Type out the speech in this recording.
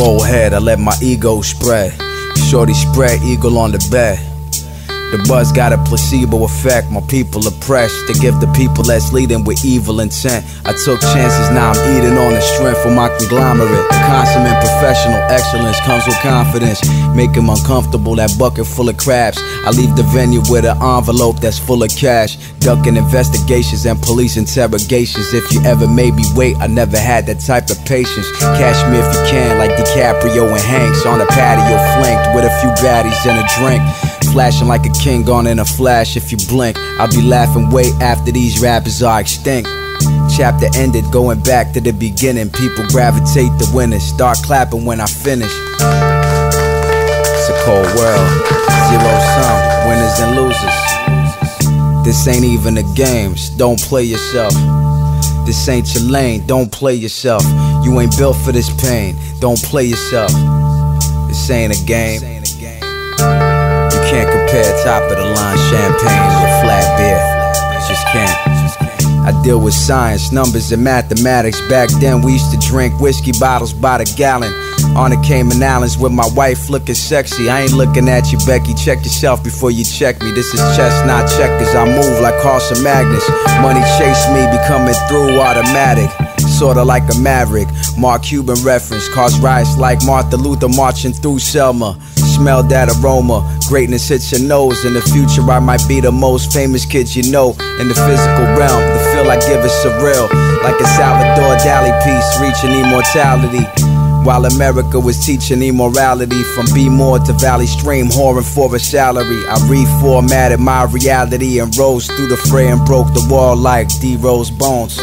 Roll head, I let my ego spread. Shorty spread eagle on the bed. The buzz got a placebo effect. My people oppressed. They give the people that's leading with evil intent. I took chances, now I'm eating on the strength of my conglomerate. Consummate professional excellence comes with confidence. Make him uncomfortable, that bucket full of crabs. I leave the venue with an envelope that's full of cash. Ducking investigations and police interrogations. If you ever made me wait, I never had that type of patience. Cash me if you can, like DiCaprio and Hanks on a patio flanked with a few baddies and a drink. Flashing like a king gone in a flash if you blink. I'll be laughing way after these rappers are extinct. Chapter ended, going back to the beginning. People gravitate to winners. Start clapping when I finish. It's a cold world. Zero sum, winners and losers. This ain't even a game. Don't play yourself. This ain't your lane. Don't play yourself. You ain't built for this pain. Don't play yourself. This ain't a game. Top of the line champagne with flat beer. Just can't. I deal with science, numbers, and mathematics. Back then, we used to drink whiskey bottles by the gallon. On the Cayman Islands with my wife looking sexy. I ain't looking at you, Becky. Check yourself before you check me. This is chess, not checkers. I move like Carlsen Magnus. Money chase me, becoming through automatic. Sorta like a maverick. Mark Cuban reference. Cause riots like Martin Luther marching through Selma. Smell that aroma. Greatness hits your nose. In the future, I might be the most famous kid you know. In the physical realm, the feel I give is surreal. Like a Salvador Dali piece reaching immortality. While America was teaching immorality from B More to Valley Stream, whoring for a salary. I reformatted my reality and rose through the fray and broke the wall like D Rose Bones.